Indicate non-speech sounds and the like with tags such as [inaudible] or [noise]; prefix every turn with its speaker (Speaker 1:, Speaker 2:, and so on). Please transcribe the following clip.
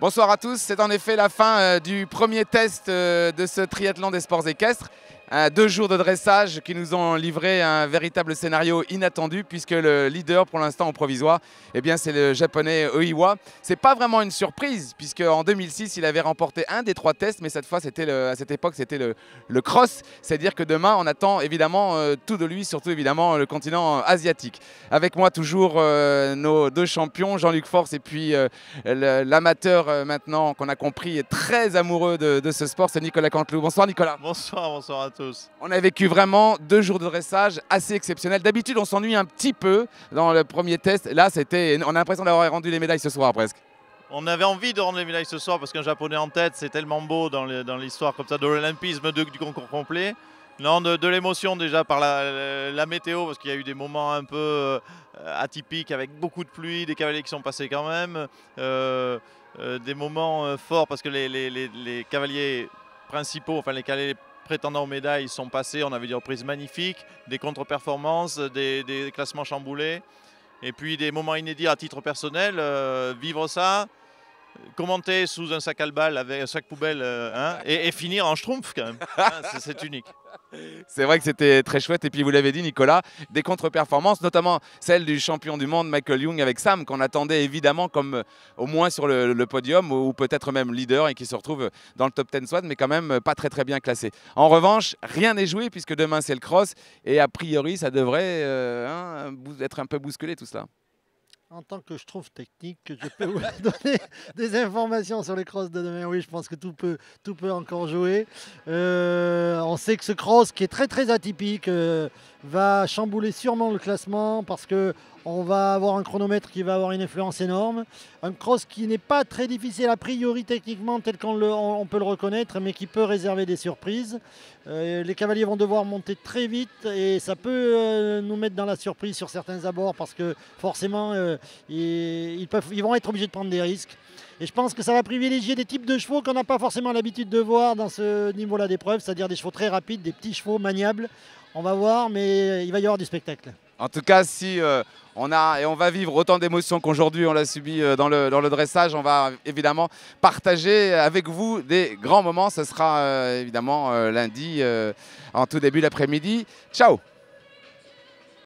Speaker 1: Bonsoir à tous, c'est en effet la fin euh, du premier test euh, de ce triathlon des sports équestres. Euh, deux jours de dressage qui nous ont livré un véritable scénario inattendu puisque le leader pour l'instant au provisoire, eh bien c'est le japonais Oiwa. C'est pas vraiment une surprise puisque en 2006 il avait remporté un des trois tests, mais cette fois c'était à cette époque c'était le, cross, c'est-à-dire que demain on attend évidemment tout de lui, surtout évidemment le continent asiatique. Avec moi toujours nos deux champions, Jean-Luc Force et puis l'amateur euh, maintenant qu'on a compris est très amoureux de, ce sport, c'est Nicolas Canteloup. Bonsoir Nicolas.
Speaker 2: Bonsoir, bonsoir à tous.
Speaker 1: On a vécu vraiment deux jours de dressage assez exceptionnels. D'habitude, on s'ennuie un petit peu dans le premier test. Là, c'était, on a l'impression d'avoir rendu les médailles ce soir presque.
Speaker 2: On avait envie de rendre les médailles ce soir parce qu'un japonais en tête, c'est tellement beau dans l'histoire comme ça de l'olympisme du concours complet. Non, de, l'émotion déjà par la, météo, parce qu'il y a eu des moments un peu euh, atypiques avec beaucoup de pluie, des cavaliers qui sont passés quand même. Euh, euh, des moments forts parce que les, cavaliers principaux, enfin les cavaliers prétendants aux médailles sont passés. On avait des reprises magnifiques, des contre-performances, des, classements chamboulés. Et puis des moments inédits à titre personnel. Euh, vivre ça, commenter sous un sac à balles avec un sac poubelle hein, et, finir en schtroumpf quand même. [laughs] Hein, c'est unique.
Speaker 1: C'est vrai que c'était très chouette. Et puis, vous l'avez dit, Nicolas, des contre-performances, notamment celle du champion du monde Michael Young avec Sam, qu'on attendait évidemment comme euh, au moins sur le, podium ou, peut-être même leader et qui se retrouve dans le top 10 SWAT, mais quand même pas très très bien classé. En revanche, rien n'est joué puisque demain c'est le cross et a priori ça devrait euh, hein, être un peu bousculé tout cela
Speaker 3: en tant que je trouve technique, je peux vous [laughs] donner des informations sur les crosses de demain. Oui, je pense que tout peut, tout peut encore jouer. Euh, on sait que ce cross, qui est très très atypique, euh, va chambouler sûrement le classement parce que on va avoir un chronomètre qui va avoir une influence énorme. Un cross qui n'est pas très difficile a priori techniquement tel qu'on on peut le reconnaître, mais qui peut réserver des surprises. Euh, les cavaliers vont devoir monter très vite et ça peut euh, nous mettre dans la surprise sur certains abords parce que forcément euh, ils, peuvent, ils vont être obligés de prendre des risques. Et je pense que ça va privilégier des types de chevaux qu'on n'a pas forcément l'habitude de voir dans ce niveau-là d'épreuve, c'est-à-dire des chevaux très rapides, des petits chevaux maniables. On va voir, mais il va y avoir du spectacle.
Speaker 1: En tout cas, si euh, on a et on va vivre autant d'émotions qu'aujourd'hui on l'a subi euh, dans, le, dressage, on va évidemment partager avec vous des grands moments. Ce sera euh, évidemment lundi en tout début d'après-midi. Ciao